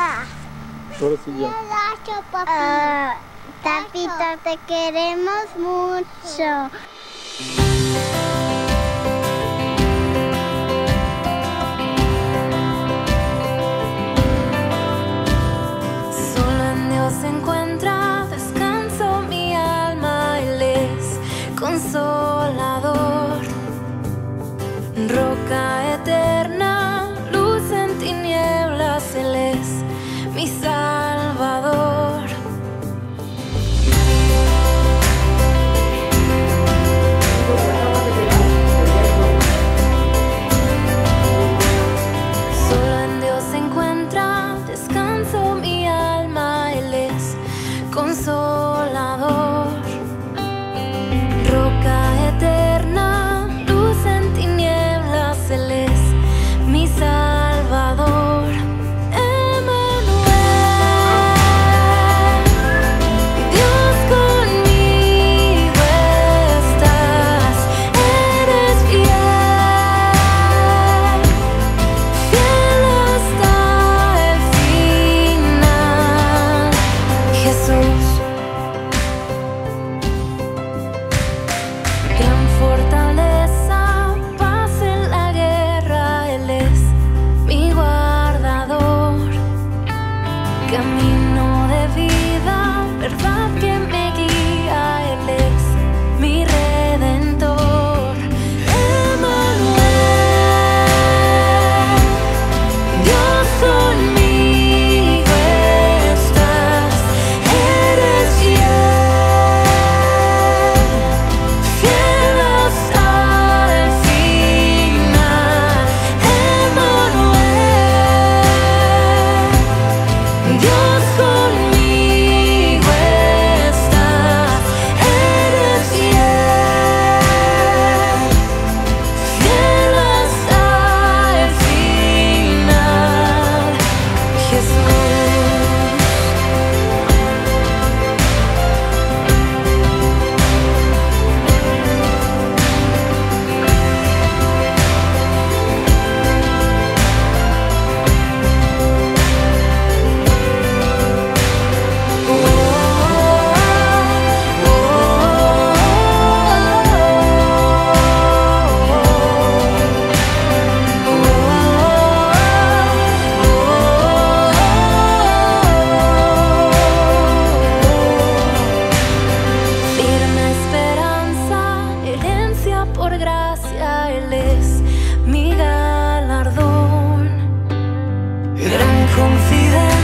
papá. Ahora sí ya. Ah, Tapito, te queremos mucho. por gracia, Él es mi galardón. Gran confidente.